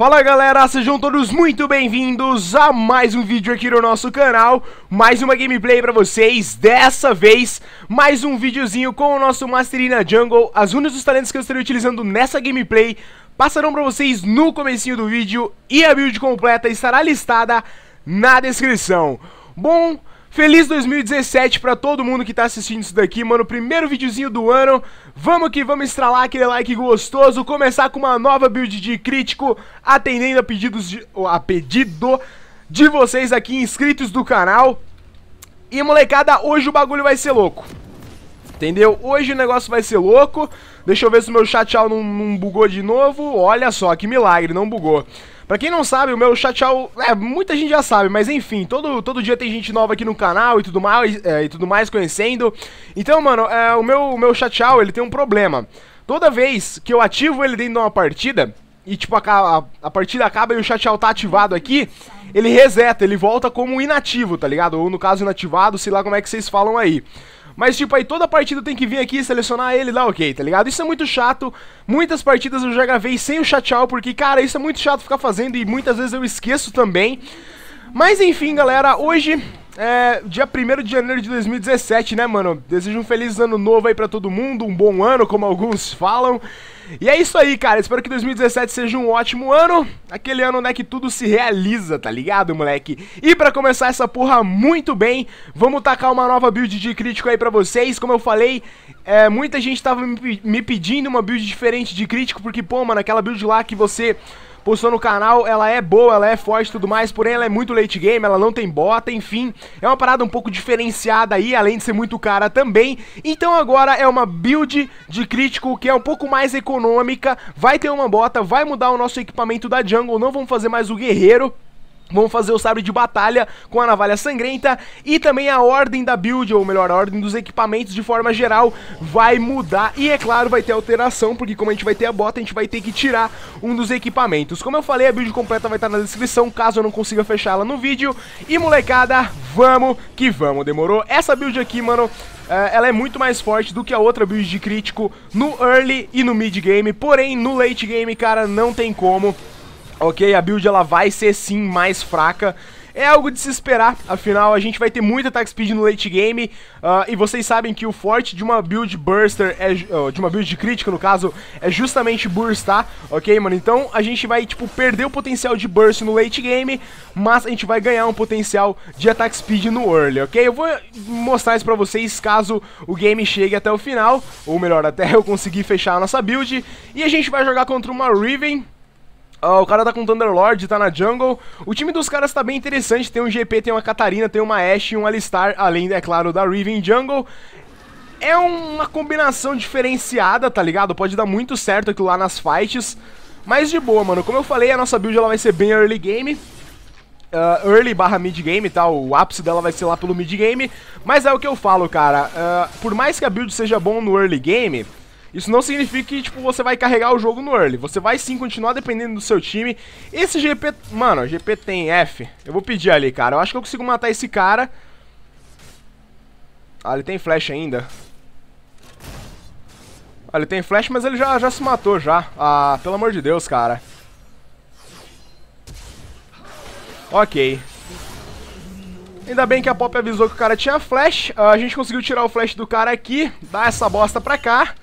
Fala galera, sejam todos muito bem-vindos a mais um vídeo aqui no nosso canal. Mais uma gameplay pra vocês, dessa vez mais um videozinho com o nosso Masterina Jungle. As runas dos talentos que eu estarei utilizando nessa gameplay passarão pra vocês no comecinho do vídeo E a build completa estará listada na descrição. Bom, Feliz 2017 pra todo mundo que tá assistindo isso daqui, mano. Primeiro videozinho do ano. Vamos que vamos estralar aquele like gostoso. Começar com uma nova build de crítico, atendendo a pedidos de, a pedido de vocês aqui, inscritos do canal. E molecada, hoje o bagulho vai ser louco. Entendeu? Hoje o negócio vai ser louco. Deixa eu ver se o meu chat não, não bugou de novo. Olha só, que milagre, não bugou. Pra quem não sabe, o meu Chachal, é, muita gente já sabe, mas enfim, todo, todo dia tem gente nova aqui no canal e tudo mais, é, e tudo mais conhecendo. Então, mano, é, o meu, o meu Chachal, ele tem um problema. Toda vez que eu ativo ele dentro de uma partida, e tipo, a, a, a partida acaba e o Chachal tá ativado aqui, ele reseta, ele volta como inativo, tá ligado? Ou no caso inativado, sei lá como é que vocês falam aí. Mas, tipo, aí toda partida tem que vir aqui, selecionar ele dar ok, tá ligado? Isso é muito chato. Muitas partidas eu já gravei sem o chat-out, porque, cara, isso é muito chato ficar fazendo e muitas vezes eu esqueço também. Mas, enfim, galera, hoje é dia 1 de janeiro de 2017, né, mano? Desejo um feliz ano novo aí pra todo mundo, um bom ano, como alguns falam. E é isso aí, cara. Espero que 2017 seja um ótimo ano. Aquele ano, né, que tudo se realiza, tá ligado, moleque? E pra começar essa porra muito bem, vamos tacar uma nova build de crítico aí pra vocês. Como eu falei, é, muita gente tava me pedindo uma build diferente de crítico, porque, pô, mano, aquela build lá que você postou no canal, ela é boa, ela é forte e tudo mais, porém ela é muito late game, ela não tem bota, enfim, é uma parada um pouco diferenciada aí, além de ser muito cara também. Então agora é uma build de crítico que é um pouco mais econômica, vai ter uma bota, vai mudar o nosso equipamento da jungle, não vamos fazer mais o guerreiro, Vamos fazer o sabre de batalha com a navalha sangrenta e também a ordem da build, ou melhor, a ordem dos equipamentos de forma geral vai mudar e é claro vai ter alteração, porque como a gente vai ter a bota, a gente vai ter que tirar um dos equipamentos. Como eu falei, a build completa vai estar na descrição, caso eu não consiga fechá-la no vídeo. E molecada, vamos que vamos, demorou? Essa build aqui, mano, eh, ela é muito mais forte do que a outra build de crítico no early e no mid game, porém no late game, cara, não tem como ok? A build ela vai ser sim mais fraca. É algo de se esperar, afinal a gente vai ter muito attack speed no late game uh, E vocês sabem que o forte de uma build burster, é, uh, de uma build crítica no caso, é justamente burstar, ok mano? Então a gente vai tipo perder o potencial de burst no late game Mas a gente vai ganhar um potencial de attack speed no early, ok? Eu vou mostrar isso pra vocês caso o game chegue até o final Ou melhor, até eu conseguir fechar a nossa build E a gente vai jogar contra uma Riven Uh, o cara tá com Thunderlord, tá na jungle. O time dos caras tá bem interessante. Tem um GP, tem uma Catarina, tem uma Ashe e um Alistar, além, é claro, da Riven Jungle. É uma combinação diferenciada, tá ligado? Pode dar muito certo aquilo lá nas fights. Mas de boa, mano. Como eu falei, a nossa build ela vai ser bem early game. Uh, early barra mid game tá? o ápice dela vai ser lá pelo mid game, mas é o que eu falo, cara, uh, por mais que a build seja bom no early game, isso não significa que, tipo, você vai carregar o jogo no early. Você vai sim continuar dependendo do seu time. Esse GP... Mano, GP tem F. Eu vou pedir ali, cara. Eu acho que eu consigo matar esse cara. Ah, ele tem flash ainda. Ah, ele tem flash, mas ele já, já se matou já. Ah, pelo amor de Deus, cara. Ok. Ainda bem que a Pop avisou que o cara tinha flash. Uh, a gente conseguiu tirar o flash do cara aqui. Dar essa bosta pra cá.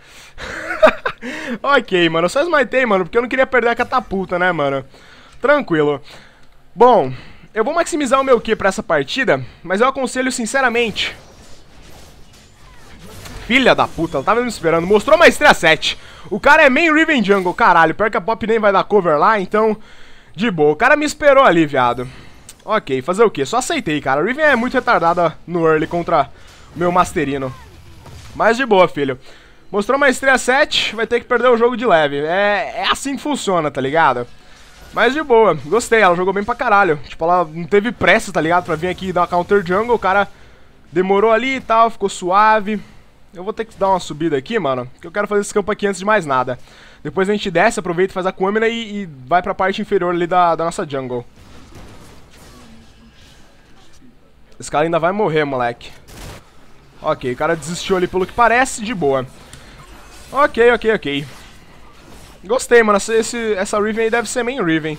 Ok, mano. Eu só esmaitei, mano, porque eu não queria perder a catapulta, né, mano? Tranquilo. Bom, eu vou maximizar o meu Q pra essa partida, mas eu aconselho sinceramente... Filha da puta, ela tava me esperando. Mostrou maestria 7. O cara é main Riven Jungle, caralho. Pior que a Pop nem vai dar cover lá, então... De boa. O cara me esperou ali, viado. Ok, fazer o quê? Só aceitei, cara. A Riven é muito retardada no early contra o meu Masterino. Mas de boa, filho. Mostrou maestria 7, vai ter que perder o jogo de leve. É, é assim que funciona, tá ligado? Mas de boa, gostei, ela jogou bem pra caralho. Tipo, ela não teve pressa, tá ligado? Pra vir aqui dar uma counter jungle, o cara demorou ali e tal, ficou suave. Eu vou ter que dar uma subida aqui, mano, porque eu quero fazer esse campo aqui antes de mais nada. Depois a gente desce, aproveita, faz a Quamina e, e vai pra parte inferior ali da, da nossa jungle. Esse cara ainda vai morrer, moleque. Ok, o cara desistiu ali pelo que parece, de boa. Ok, ok, ok. Gostei, mano. Esse, essa Riven aí deve ser main Riven.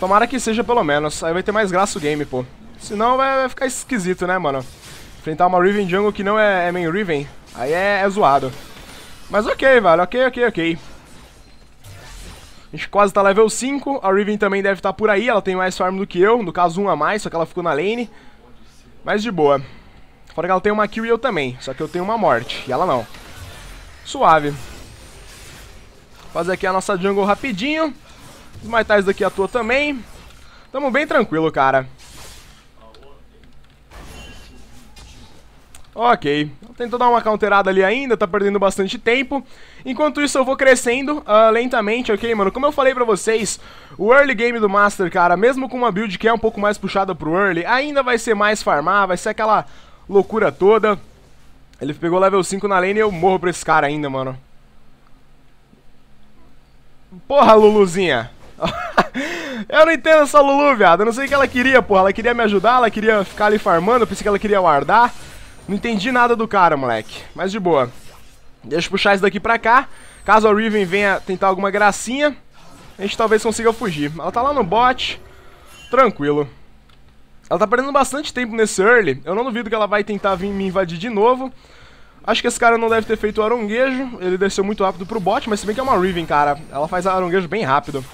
Tomara que seja pelo menos. Aí vai ter mais graça o game, pô. Senão vai, vai ficar esquisito, né, mano? Enfrentar uma Riven Jungle que não é, é main Riven. Aí é, é zoado. Mas ok, velho. Ok, ok, ok. A gente quase tá level 5. A Riven também deve estar tá por aí. Ela tem mais farm do que eu. No caso, um a mais, só que ela ficou na lane. Mas de boa. Fora que ela tem uma kill e eu também. Só que eu tenho uma morte. E ela não. Suave. Fazer aqui a nossa jungle rapidinho. Desmaitar isso daqui à toa também. Tamo bem tranquilo, cara. Ok, tentou dar uma counterada ali ainda, tá perdendo bastante tempo. Enquanto isso eu vou crescendo uh, lentamente, ok, mano? Como eu falei pra vocês, o early game do Master, cara, mesmo com uma build que é um pouco mais puxada pro early, ainda vai ser mais farmar, vai ser aquela loucura toda. Ele pegou level 5 na lane e eu morro pra esse cara ainda, mano. Porra, Luluzinha. eu não entendo essa Lulu, viado. Eu não sei o que ela queria, porra. Ela queria me ajudar, ela queria ficar ali farmando, eu pensei que ela queria guardar. Não entendi nada do cara, moleque. Mas de boa. Deixa eu puxar isso daqui pra cá. Caso a Riven venha tentar alguma gracinha, a gente talvez consiga fugir. Ela tá lá no bot. Tranquilo. Ela tá perdendo bastante tempo nesse early. Eu não duvido que ela vai tentar vir me invadir de novo. Acho que esse cara não deve ter feito o aronguejo. Ele desceu muito rápido pro bot, mas se bem que é uma Riven, cara. Ela faz aronguejo bem rápido.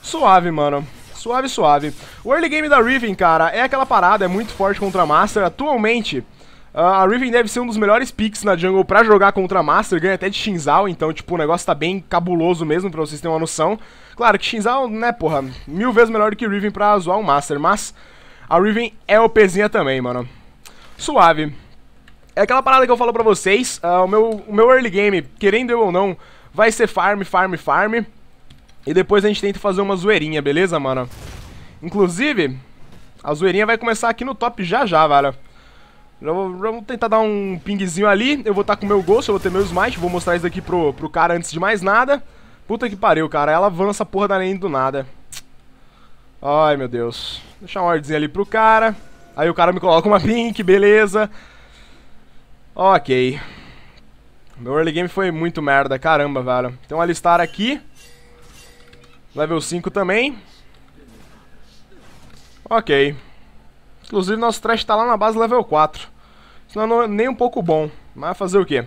Suave, mano. Suave, suave. O early game da Riven, cara, é aquela parada, é muito forte contra a Master. Atualmente, Uh, a Riven deve ser um dos melhores picks na jungle pra jogar contra a Master, ganha até de Shinzal, então, tipo, o negócio tá bem cabuloso mesmo, pra vocês terem uma noção. Claro que Shinzal, né, porra, mil vezes melhor do que Riven pra zoar o Master, mas a Riven é OPzinha também, mano. Suave. É aquela parada que eu falo pra vocês, uh, o, meu, o meu early game, querendo eu ou não, vai ser farm, farm, farm. E depois a gente tenta fazer uma zoeirinha, beleza, mano? Inclusive, a zoeirinha vai começar aqui no top já já, velho. Vamos tentar dar um pingzinho ali. Eu vou estar tá com o meu Ghost, eu vou ter meu Smite. Vou mostrar isso aqui pro, pro cara antes de mais nada. Puta que pariu, cara. Ela avança a porra da lane do nada. Ai, meu Deus. Deixar uma ordem ali pro cara. Aí o cara me coloca uma pink, beleza. Ok. Meu early game foi muito merda, caramba, velho. Um alistar aqui. Level 5 também. Ok. Inclusive, nosso trash tá lá na base level 4. Isso não é nem um pouco bom. Mas fazer o quê?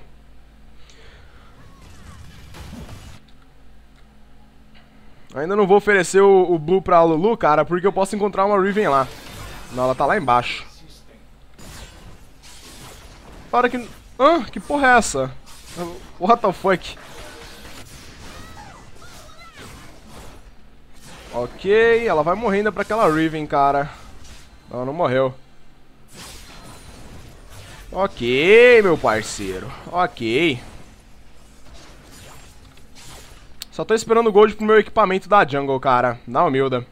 Ainda não vou oferecer o, o Blue pra Lulu, cara, porque eu posso encontrar uma Riven lá. Não, ela tá lá embaixo. Para que... Hã? Que porra é essa? What the fuck? Ok, ela vai morrer ainda pra aquela Riven, cara. Não, não morreu. Ok, meu parceiro. Ok. Só tô esperando o gold pro meu equipamento da jungle, cara. Na humilda.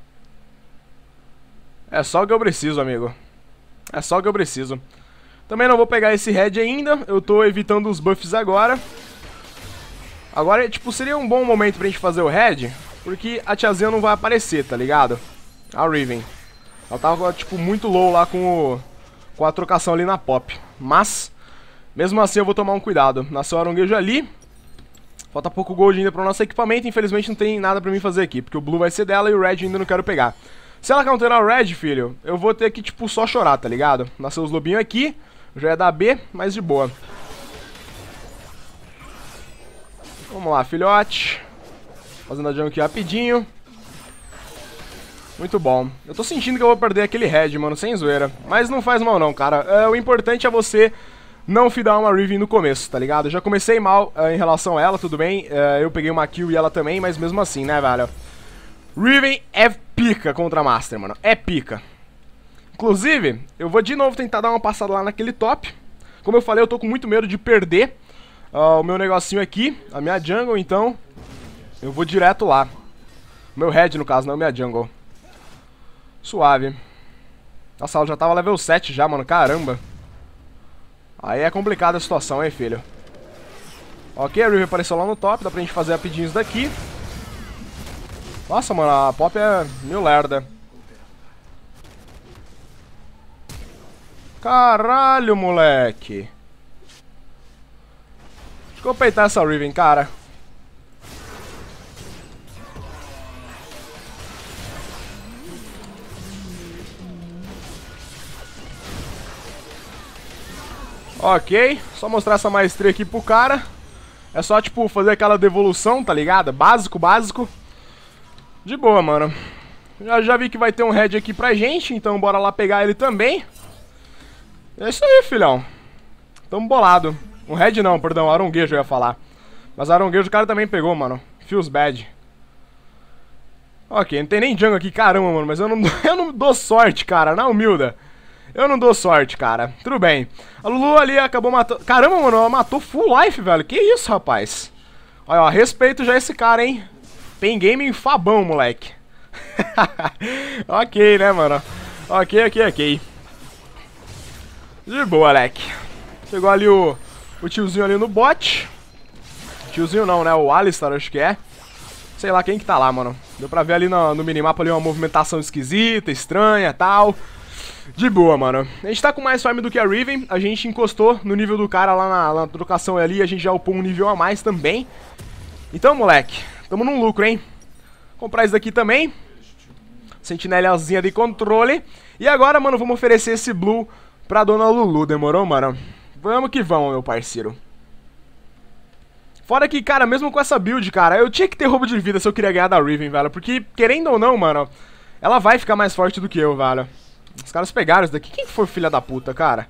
É só o que eu preciso, amigo. É só o que eu preciso. Também não vou pegar esse red ainda. Eu tô evitando os buffs agora. Agora, tipo, seria um bom momento pra gente fazer o red. Porque a tiazinha não vai aparecer, tá ligado? A Riven. Ela tava, tipo, muito low lá com, o, com a trocação ali na pop. Mas, mesmo assim eu vou tomar um cuidado. Nasceu o aronguejo ali. Falta pouco gold ainda pro nosso equipamento. Infelizmente não tem nada pra mim fazer aqui. Porque o blue vai ser dela e o red ainda não quero pegar. Se ela counterar o red, filho, eu vou ter que, tipo, só chorar, tá ligado? Nasceu os lobinhos aqui. Já é da B, mas de boa. Vamos lá, filhote. Fazendo a aqui rapidinho. Muito bom. Eu tô sentindo que eu vou perder aquele head, mano, sem zoeira. Mas não faz mal não, cara. É, o importante é você não fidar uma Riven no começo, tá ligado? Eu já comecei mal uh, em relação a ela, tudo bem. Uh, eu peguei uma kill e ela também, mas mesmo assim, né, velho? Riven é pica contra a Master, mano. É pica. Inclusive, eu vou de novo tentar dar uma passada lá naquele top. Como eu falei, eu tô com muito medo de perder uh, o meu negocinho aqui, a minha jungle, então eu vou direto lá. Meu head, no caso, não minha jungle. Suave. Nossa, ela já tava level 7 já, mano. Caramba. Aí é complicada a situação, hein, filho. Ok, a Riven apareceu lá no top. Dá pra gente fazer rapidinho isso daqui. Nossa, mano, a Pop é mil lerda. Caralho, moleque. Deixa eu peitar essa Riven, cara. Ok, só mostrar essa maestria aqui pro cara. É só, tipo, fazer aquela devolução, tá ligado? Básico, básico. De boa, mano. Já, já vi que vai ter um head aqui pra gente, então bora lá pegar ele também. É isso aí, filhão. Tamo bolado. Um head não, perdão, aronguejo eu ia falar. Mas aronguejo o cara também pegou, mano. Feels bad. Ok, não tem nem jungle aqui, caramba, mano. Mas eu não, eu não dou sorte, cara, na humilda. Eu não dou sorte, cara. Tudo bem. A Lulu ali acabou matando... Caramba, mano, ela matou full life, velho. Que isso, rapaz? Olha, ó, respeito já esse cara, hein. Pen Gaming Fabão, moleque. ok, né, mano? Ok, ok, ok. De boa, Alec. Chegou ali o, o tiozinho ali no bot. Tiozinho não, né? O Alistar, acho que é. Sei lá quem que tá lá, mano. Deu pra ver ali no, no minimapa ali uma movimentação esquisita, estranha tal. De boa, mano. A gente tá com mais farm do que a Riven. A gente encostou no nível do cara lá na, na trocação ali. A gente já upou um nível a mais também. Então, moleque, tamo num lucro, hein? Comprar isso daqui também. Sentinelazinha de controle. E agora, mano, vamos oferecer esse Blue pra Dona Lulu. Demorou, mano? Vamos que vamos, meu parceiro. Fora que, cara, mesmo com essa build, cara, eu tinha que ter roubo de vida se eu queria ganhar da Riven, velho. Porque, querendo ou não, mano, ela vai ficar mais forte do que eu, velho. Os caras pegaram isso daqui. Quem foi filha da puta, cara?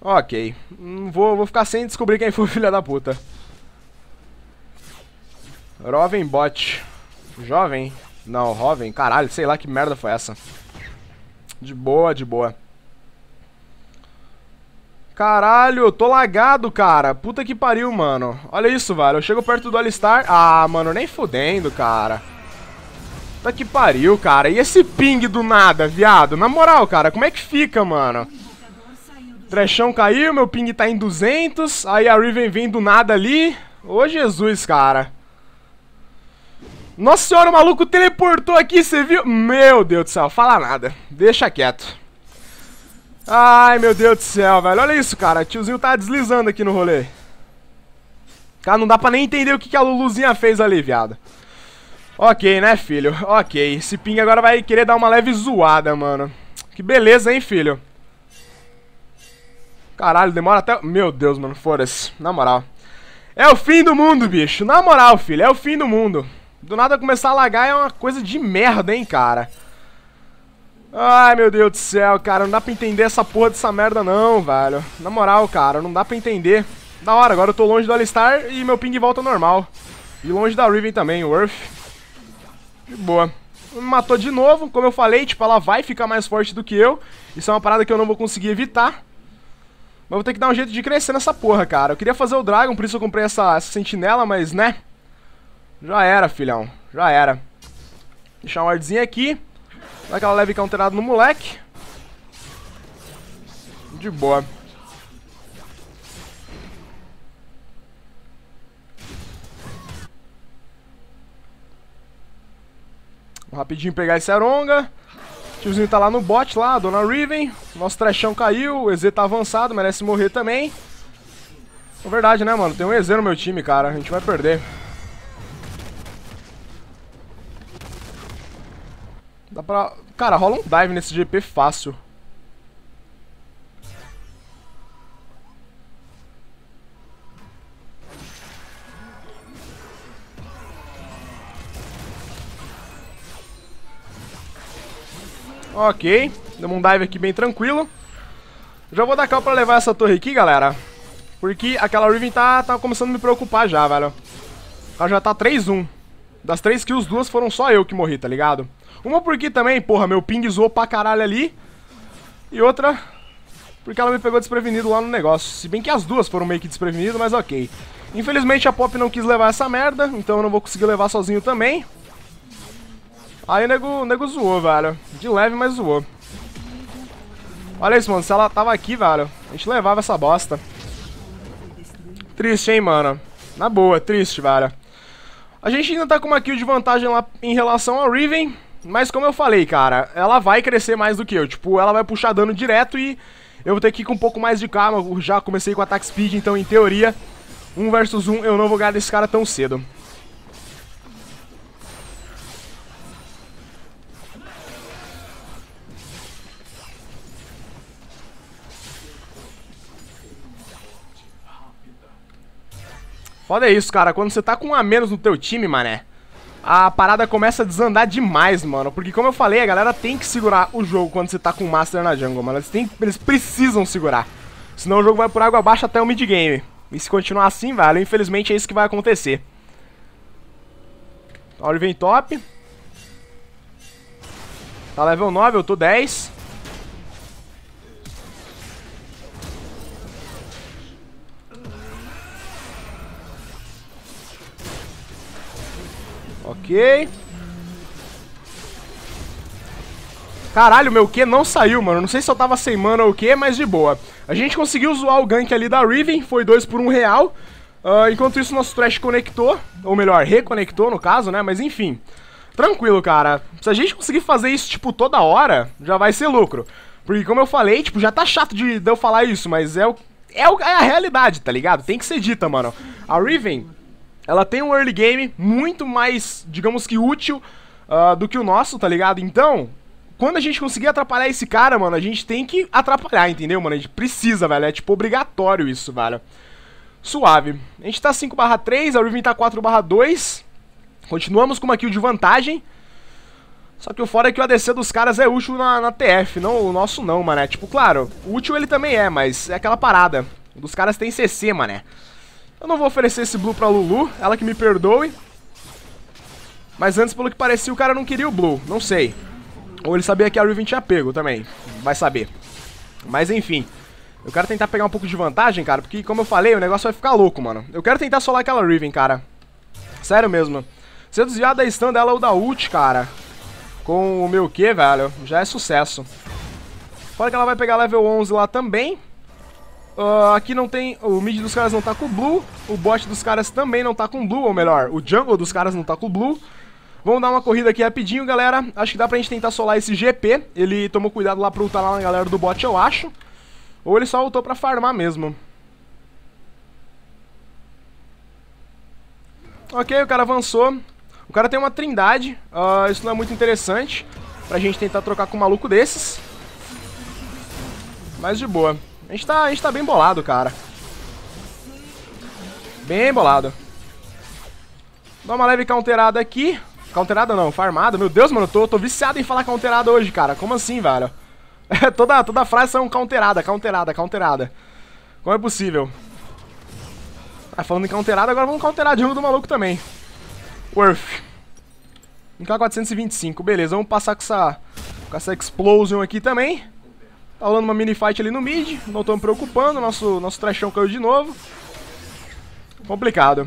Ok. Hum, vou, vou ficar sem descobrir quem foi filha da puta. Roven bot. Jovem? Não, Roven. Caralho, sei lá que merda foi essa. De boa, de boa. Caralho, tô lagado, cara. Puta que pariu, mano. Olha isso, velho. Eu chego perto do Alistar. Ah, mano, nem fudendo, cara. Que pariu, cara. E esse ping do nada, viado? Na moral, cara, como é que fica, mano? Trechão caiu, meu ping tá em 200. Aí a Riven vem do nada ali. Ô, Jesus, cara. Nossa senhora, o maluco teleportou aqui, você viu? Meu Deus do céu, fala nada. Deixa quieto. Ai, meu Deus do céu, velho. Olha isso, cara. Tiozinho tá deslizando aqui no rolê. Cara, não dá pra nem entender o que, que a Luluzinha fez ali, viado. Ok, né, filho? Ok. Esse ping agora vai querer dar uma leve zoada, mano. Que beleza, hein, filho? Caralho, demora até... Meu Deus, mano, foda-se. Na moral. É o fim do mundo, bicho. Na moral, filho, é o fim do mundo. Do nada começar a lagar é uma coisa de merda, hein, cara. Ai, meu Deus do céu, cara. Não dá pra entender essa porra dessa merda, não, velho. Na moral, cara, não dá pra entender. Da hora, agora eu tô longe do Alistar e meu ping volta normal. E longe da Riven também, o Earth. De boa. Matou de novo, como eu falei, tipo, ela vai ficar mais forte do que eu. Isso é uma parada que eu não vou conseguir evitar. Mas vou ter que dar um jeito de crescer nessa porra, cara. Eu queria fazer o Dragon, por isso eu comprei essa, essa sentinela, mas, né? Já era, filhão. Já era. Deixar um wardzinho aqui. Dá aquela leve counterada no moleque. De boa. Rapidinho pegar esse Aronga. Tiozinho tá lá no bot, lá, a Dona Riven. Nosso trechão caiu, o EZ tá avançado, merece morrer também. É verdade, né, mano? Tem um EZ no meu time, cara. A gente vai perder. Dá pra... Cara, rola um dive nesse GP fácil. Ok, demos um dive aqui bem tranquilo. Já vou dar cal pra levar essa torre aqui, galera. Porque aquela Riven tá, tá começando a me preocupar já, velho. Ela já tá 3-1. Das três kills, duas foram só eu que morri, tá ligado? Uma porque também, porra, meu ping zoou pra caralho ali. E outra porque ela me pegou desprevenido lá no negócio. Se bem que as duas foram meio que desprevenidas, mas ok. Infelizmente a Pop não quis levar essa merda, então eu não vou conseguir levar sozinho também. Aí o nego, o nego zoou, velho. De leve, mas zoou. Olha isso, mano. Se ela tava aqui, velho, a gente levava essa bosta. Triste, hein, mano. Na boa, triste, velho. A gente ainda tá com uma kill de vantagem lá em relação ao Riven. Mas como eu falei, cara, ela vai crescer mais do que eu. Tipo, ela vai puxar dano direto e eu vou ter que ir com um pouco mais de calma. Já comecei com ataque speed, então em teoria, um versus um eu não vou ganhar desse cara tão cedo. Foda é isso, cara. Quando você tá com um a menos no teu time, mané, a parada começa a desandar demais, mano. Porque, como eu falei, a galera tem que segurar o jogo quando você tá com o Master na jungle, mano. Eles, tem, eles precisam segurar. Senão o jogo vai por água abaixo até o mid-game. E se continuar assim, velho, infelizmente é isso que vai acontecer. Olha, vem top. Tá level 9, eu tô 10. Ok. Caralho, meu Q não saiu, mano. Não sei se eu tava sem mana ou o quê, mas de boa. A gente conseguiu zoar o gank ali da Riven, foi 2 por 1 um real. Uh, enquanto isso, nosso Trash conectou, ou melhor, reconectou no caso, né? Mas enfim, tranquilo, cara. Se a gente conseguir fazer isso, tipo, toda hora, já vai ser lucro. Porque como eu falei, tipo, já tá chato de, de eu falar isso, mas é, o, é, o, é a realidade, tá ligado? Tem que ser dita, mano. A Riven, ela tem um early game muito mais, digamos que útil uh, do que o nosso, tá ligado? Então, quando a gente conseguir atrapalhar esse cara, mano, a gente tem que atrapalhar, entendeu, mano? A gente precisa, velho. É tipo obrigatório isso, velho. Suave. A gente tá 5 barra 3, a Riven tá 4 barra 2. Continuamos com uma kill de vantagem. Só que o fora é que o ADC dos caras é útil na, na TF, não o nosso não, mané. Tipo, claro, útil ele também é, mas é aquela parada. O dos caras tem CC, mané. Eu não vou oferecer esse blue pra Lulu, ela que me perdoe. Mas antes, pelo que parecia, o cara não queria o blue, não sei. Ou ele sabia que a Riven tinha pego também, vai saber. Mas enfim, eu quero tentar pegar um pouco de vantagem, cara, porque como eu falei, o negócio vai ficar louco, mano. Eu quero tentar solar aquela Riven, cara. Sério mesmo. Se eu desviar da stun dela ou da ult, cara, com o meu Q, velho, já é sucesso. Fora que ela vai pegar level 11 lá também. Uh, aqui não tem... O mid dos caras não tá com blue. O bot dos caras também não tá com blue. Ou melhor, o jungle dos caras não tá com blue. Vamos dar uma corrida aqui rapidinho, galera. Acho que dá pra gente tentar solar esse GP. Ele tomou cuidado lá pra ultar lá na galera do bot, eu acho. Ou ele só ultou pra farmar mesmo. Ok, o cara avançou. O cara tem uma trindade. Uh, isso não é muito interessante. Pra gente tentar trocar com um maluco desses. Mas de boa. A gente tá, a gente tá bem bolado, cara. Bem bolado. Dá uma leve counterada aqui. Counterada não, farmada. Meu Deus, mano, eu tô, tô viciado em falar counterada hoje, cara. Como assim, velho? toda, toda frase é um counterada, counterada, counterada. Como é possível? Ah, falando em counterada, agora vamos counterar de jungle do maluco também. Worth. MK425, beleza. Vamos passar com essa, com essa explosion aqui também. Tá rolando uma mini fight ali no mid. Não estamos preocupando. Nosso, nosso trashão caiu de novo. Complicado.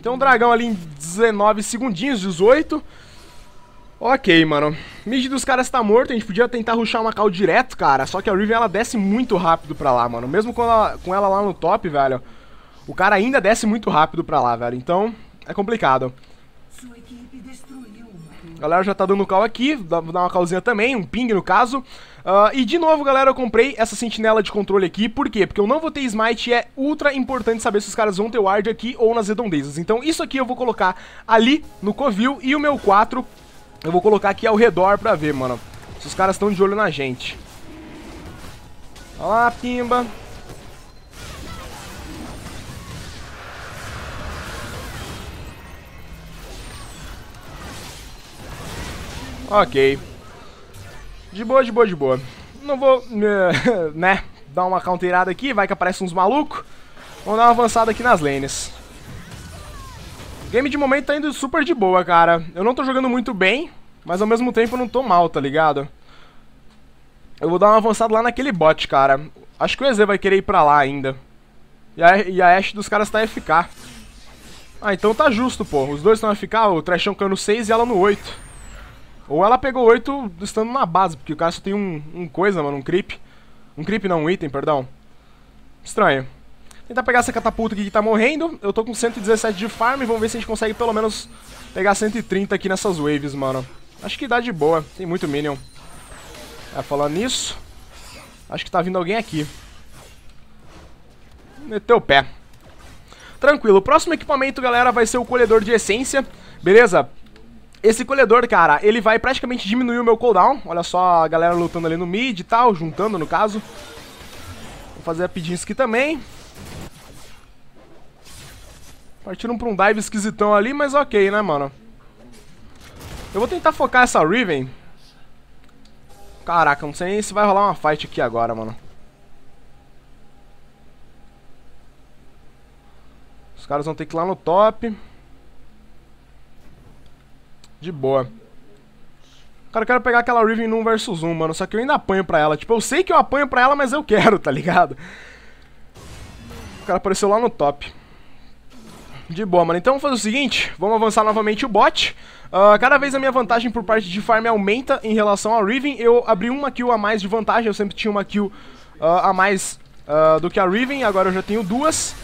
Tem um dragão ali em 19 segundinhos, 18. Ok, mano. Mid dos caras tá morto. A gente podia tentar rushar uma call direto, cara. Só que a Riven, ela desce muito rápido pra lá, mano. Mesmo com ela, com ela lá no top, velho. O cara ainda desce muito rápido pra lá, velho. Então, é complicado. Galera já tá dando call aqui, vou dar uma callzinha também, um ping no caso. Uh, e de novo, galera, eu comprei essa sentinela de controle aqui, por quê? Porque eu não vou ter smite e é ultra importante saber se os caras vão ter ward aqui ou nas redondezas. Então isso aqui eu vou colocar ali no covil e o meu 4 eu vou colocar aqui ao redor pra ver, mano, se os caras estão de olho na gente. Olha lá, pimba. Ok. De boa, de boa, de boa. Não vou, né, dar uma counterada aqui, vai que aparece uns malucos. Vamos dar uma avançada aqui nas lanes. Game de momento tá indo super de boa, cara. Eu não tô jogando muito bem, mas ao mesmo tempo eu não tô mal, tá ligado? Eu vou dar uma avançada lá naquele bot, cara. Acho que o EZ vai querer ir pra lá ainda. E a, e a Ashe dos caras tá FK. Ah, então tá justo, pô. Os dois estão FK, o Trashão caiu no 6 e ela no 8. Ou ela pegou 8 estando na base, porque o cara só tem um, um coisa, mano, um creep. Um creep não, um item, perdão. Estranho. Tentar pegar essa catapulta aqui que tá morrendo. Eu tô com 117 de farm, vamos ver se a gente consegue pelo menos pegar 130 aqui nessas waves, mano. Acho que dá de boa, tem muito minion. É, falando nisso, acho que tá vindo alguém aqui. Meteu o pé. Tranquilo, o próximo equipamento, galera, vai ser o colhedor de essência. Beleza? Esse colhedor, cara, ele vai praticamente diminuir o meu cooldown. Olha só a galera lutando ali no mid e tal, juntando no caso. Vou fazer rapidinho isso aqui também. Partiram pra um dive esquisitão ali, mas ok, né, mano? Eu vou tentar focar essa Riven. Caraca, não sei nem se vai rolar uma fight aqui agora, mano. Os caras vão ter que ir lá no top. De boa. Cara, eu quero pegar aquela Riven num versus 1, mano. Só que eu ainda apanho pra ela. Tipo, eu sei que eu apanho pra ela, mas eu quero, tá ligado? O cara apareceu lá no top. De boa, mano. Então vamos fazer o seguinte. Vamos avançar novamente o bot. Uh, cada vez a minha vantagem por parte de farm aumenta em relação ao Riven. Eu abri uma kill a mais de vantagem. Eu sempre tinha uma kill uh, a mais uh, do que a Riven. Agora eu já tenho duas.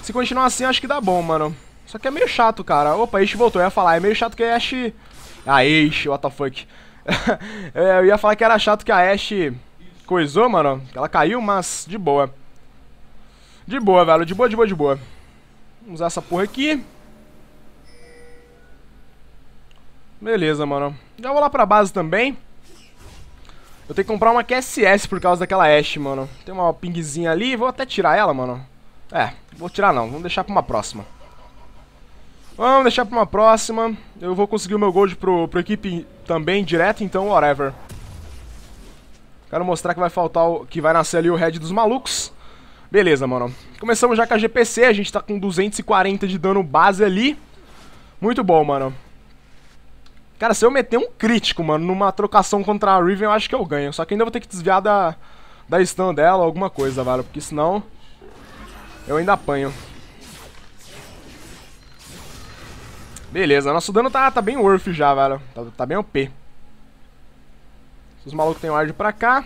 Se continuar assim, acho que dá bom, mano. Só que é meio chato, cara. Opa, Ashe voltou, eu ia falar. É meio chato que a Ashe... Ah, Ashe, what the fuck. Eu ia falar que era chato que a Ashe coisou, mano. Ela caiu, mas de boa. De boa, velho. De boa, de boa, de boa. Vamos usar essa porra aqui. Beleza, mano. Já vou lá pra base também. Eu tenho que comprar uma QSS por causa daquela Ashe, mano. Tem uma pingzinha ali. Vou até tirar ela, mano. É, vou tirar não, vamos deixar pra uma próxima. Vamos deixar pra uma próxima. Eu vou conseguir o meu gold pro, pro equipe também direto, então whatever. Quero mostrar que vai faltar o, que vai nascer ali o head dos malucos. Beleza, mano. Começamos já com a GPC, a gente tá com 240 de dano base ali. Muito bom, mano. Cara, se eu meter um crítico, mano, numa trocação contra a Riven, eu acho que eu ganho. Só que ainda vou ter que desviar da, da stun dela, alguma coisa, velho. Porque senão... Eu ainda apanho. Beleza, nosso dano tá, tá bem worth já, velho. Tá, tá bem OP. Os malucos têm ward pra cá.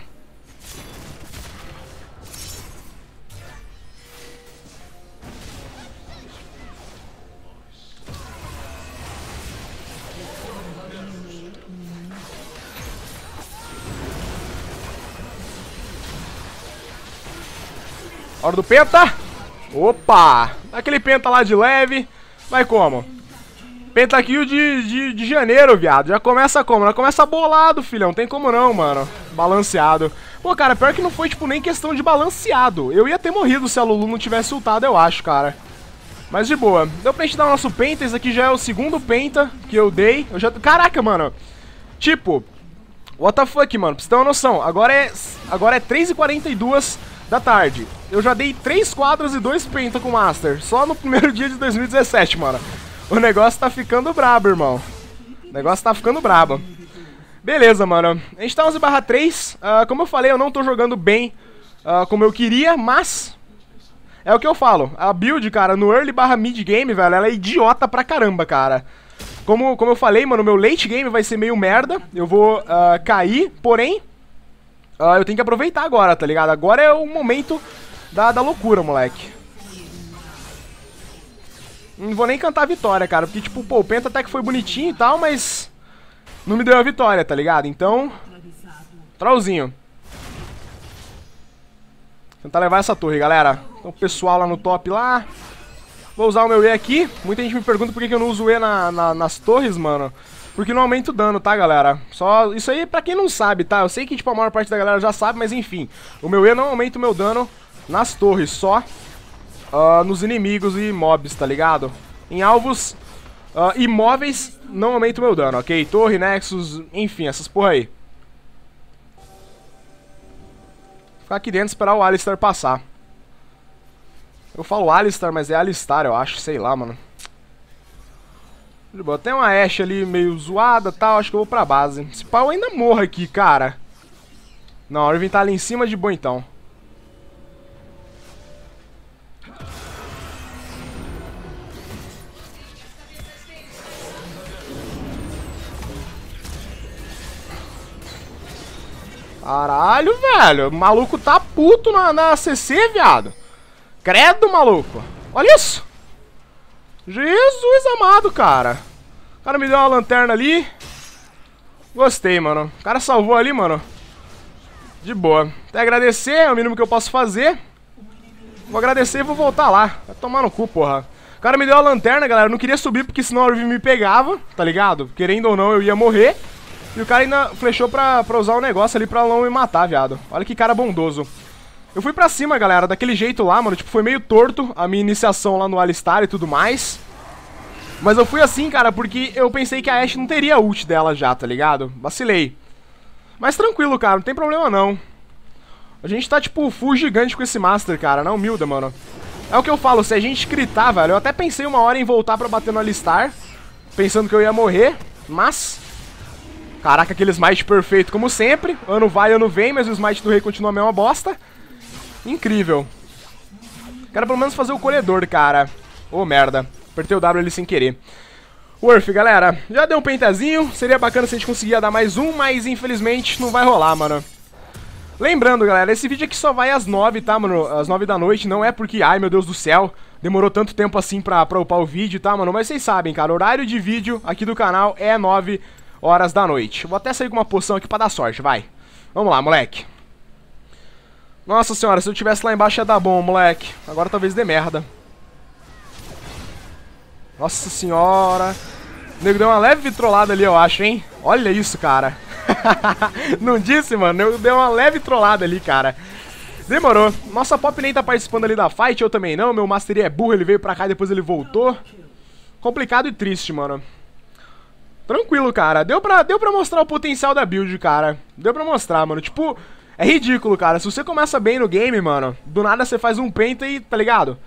Hora do penta. Opa! Aquele penta lá de leve. Vai como? Pentakill de, de, de janeiro, viado. Já começa como? Já começa bolado, filhão. Tem como não, mano. Balanceado. Pô, cara, pior que não foi, tipo, nem questão de balanceado. Eu ia ter morrido se a Lulu não tivesse ultado, eu acho, cara. Mas de boa. Deu pra gente dar o nosso penta. Esse aqui já é o segundo penta que eu dei. Eu já... Caraca, mano. Tipo... What the fuck, mano? Pra você ter uma noção. Agora é, agora é 3h42 da tarde. Eu já dei 3 quadros e 2 penta com Master. Só no primeiro dia de 2017, mano. O negócio tá ficando brabo, irmão. O negócio tá ficando brabo. Beleza, mano. A gente tá 11 barra 3. Uh, ah, como eu falei, eu não tô jogando bem uh, como eu queria, mas... É o que eu falo. A build, cara, no early barra mid game, velho, ela é idiota pra caramba, cara. Como, como eu falei, mano, meu late game vai ser meio merda. Eu vou uh, cair, porém... eu tenho que aproveitar agora, tá ligado? Agora é o momento da, da loucura, moleque. Não vou nem cantar a vitória, cara. Porque, tipo, pô, o Penta até que foi bonitinho e tal, mas... Não me deu a vitória, tá ligado? Então... Trollzinho. Tentar levar essa torre, galera. Então, o pessoal lá no top lá. Vou usar o meu E aqui. Muita gente me pergunta por que eu não uso o E na, na, nas torres, mano. Porque não aumenta o dano, tá, galera? Só isso aí pra quem não sabe, tá? Eu sei que, tipo, a maior parte da galera já sabe, mas enfim. O meu E não aumenta o meu dano nas torres, só uh, nos inimigos e mobs, tá ligado? Em alvos uh, imóveis não aumenta o meu dano, ok? Torre, Nexus, enfim, essas porra aí. Ficar aqui dentro e esperar o Alistar passar. Eu falo Alistar, mas é Alistar, eu acho, sei lá, mano. Tem uma Ashe ali meio zoada tal, acho que eu vou pra base. Se pau ainda morra aqui, cara. Não, a Irving tá ali em cima de boa então. Caralho, velho. O maluco tá puto na, na CC, viado. Credo, maluco. Olha isso. Jesus amado, cara. O cara me deu uma lanterna ali. Gostei, mano. O cara salvou ali, mano. De boa. Até agradecer, é o mínimo que eu posso fazer. Vou agradecer e vou voltar lá. Vai tomar no cu, porra. O cara me deu a lanterna, galera. Eu não queria subir porque senão a Orvin me pegava, tá ligado? Querendo ou não, eu ia morrer. E o cara ainda flechou pra, pra usar o negócio ali pra não me matar, viado. Olha que cara bondoso. Eu fui pra cima, galera, daquele jeito lá, mano. Tipo, foi meio torto a minha iniciação lá no Alistar e tudo mais. Mas eu fui assim, cara, porque eu pensei que a Ashe não teria ult dela já, tá ligado? Vacilei. Mas tranquilo, cara, não tem problema não. A gente tá, tipo, full gigante com esse Master, cara, na humilda, mano. É o que eu falo, se a gente gritar, velho, eu até pensei uma hora em voltar pra bater no Alistar, pensando que eu ia morrer, mas... Caraca, aquele smite perfeito como sempre. Ano vai, ano vem, mas o smite do rei continua a mesma bosta. Incrível. Quero pelo menos fazer o colhedor, cara. Ô, oh, merda. Apertei o W ali sem querer. Worth, galera, já deu um pentazinho, seria bacana se a gente conseguir dar mais um, mas infelizmente não vai rolar, mano. Lembrando, galera, esse vídeo aqui só vai às 9, tá, mano? Às 9 da noite, não é porque, ai meu Deus do céu, demorou tanto tempo assim pra, pra upar o vídeo, tá, mano? Mas vocês sabem, cara, horário de vídeo aqui do canal é 9 horas da noite. Vou até sair com uma poção aqui pra dar sorte, vai. Vamos lá, moleque. Nossa senhora, se eu tivesse lá embaixo ia dar bom, moleque. Agora talvez dê merda. Nossa senhora. O nego deu uma leve vitrolada ali, eu acho, hein? Olha isso, cara. Não disse, mano? Nego deu uma leve trollada ali, cara. Demorou. Nossa Pop nem tá participando ali da fight, eu também não. Meu Mastery é burro, ele veio pra cá e depois ele voltou. Complicado e triste, mano. Tranquilo, cara. Deu pra, deu pra mostrar o potencial da build, cara. Deu pra mostrar, mano. Tipo, é ridículo, cara. Se você começa bem no game, mano, do nada você faz um penta e, tá ligado?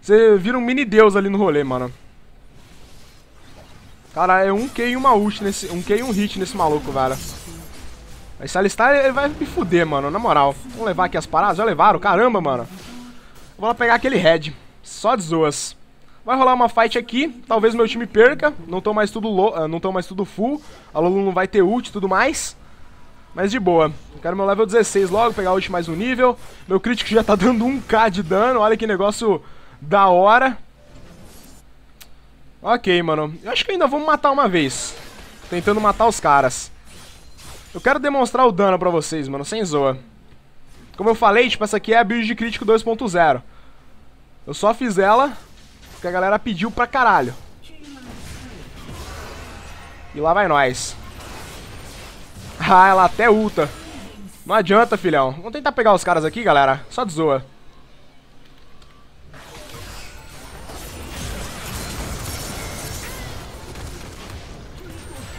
Você vira um mini deus ali no rolê, mano. Cara, é um Q e uma ult nesse. Um Q e um hit nesse maluco, velho. Esse Alistar ele vai me fuder, mano, na moral. Vamos levar aqui as paradas? Já levaram? Caramba, mano. Vou lá pegar aquele head. Só de zoas. Vai rolar uma fight aqui. Talvez meu time perca. Não tô mais tudo, ah, não tô mais tudo full. A Lulu não vai ter ult e tudo mais. Mas de boa. Quero meu level 16 logo, pegar ult mais um nível. Meu crítico já tá dando 1k de dano. Olha que negócio da hora. Ok, mano. Eu acho que ainda vamos matar uma vez. Tentando matar os caras. Eu quero demonstrar o dano pra vocês, mano, sem zoa. Como eu falei, tipo, essa aqui é a build de crítico 2.0. Eu só fiz ela porque a galera pediu pra caralho. E lá vai nós. Ah, ela até ulta. Não adianta, filhão. Vamos tentar pegar os caras aqui, galera. Só de zoa.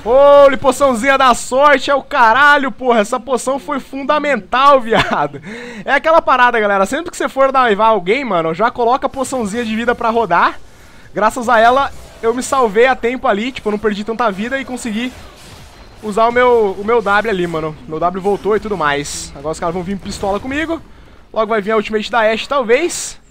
Holy, poçãozinha da sorte é o caralho, porra. Essa poção foi fundamental, viado. É aquela parada, galera. Sempre que você for daivar alguém, mano, já coloca a poçãozinha de vida pra rodar. Graças a ela, eu me salvei a tempo ali. Tipo, eu não perdi tanta vida e consegui usar o meu, o meu W ali, mano. Meu W voltou e tudo mais. Agora os caras vão vir pistola comigo. Logo vai vir a ultimate da Ashe, talvez.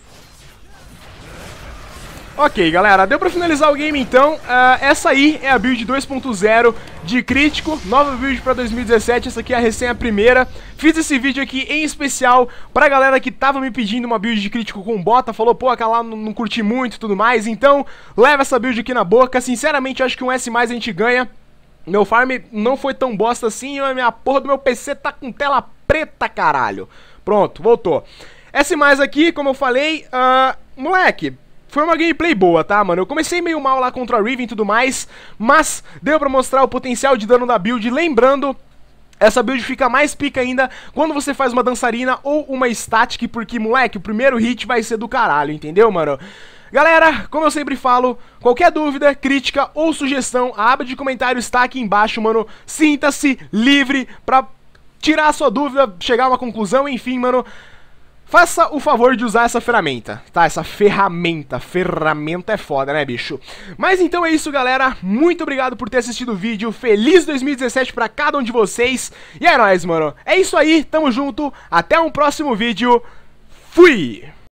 Ok, galera, deu pra finalizar o game então. Uh, essa aí é a build 2.0 de crítico, nova build pra 2017, essa aqui é a recém a primeira. Fiz esse vídeo aqui em especial pra galera que tava me pedindo uma build de crítico com bota, falou, pô, aquela lá não, não curti muito e tudo mais, então leva essa build aqui na boca. Sinceramente, acho que um S+, a gente ganha. Meu farm não foi tão bosta assim, a minha porra do meu PC tá com tela preta, caralho. Pronto, voltou. S+, aqui, como eu falei, uh, moleque, foi uma gameplay boa, tá, mano? Eu comecei meio mal lá contra a Riven e tudo mais, mas deu pra mostrar o potencial de dano da build, lembrando essa build fica mais pica ainda quando você faz uma dançarina ou uma static, porque, moleque, o primeiro hit vai ser do caralho, entendeu, mano? Galera, como eu sempre falo, qualquer dúvida, crítica ou sugestão, a aba de comentários está aqui embaixo, mano. Sinta-se livre pra tirar a sua dúvida, chegar a uma conclusão, enfim, mano. Faça o favor de usar essa ferramenta, tá? Essa ferramenta, ferramenta é foda, né, bicho? Mas então é isso, galera. Muito obrigado por ter assistido o vídeo. Feliz 2017 pra cada um de vocês. E é nóis, mano. É isso aí, tamo junto. Até um próximo vídeo. Fui!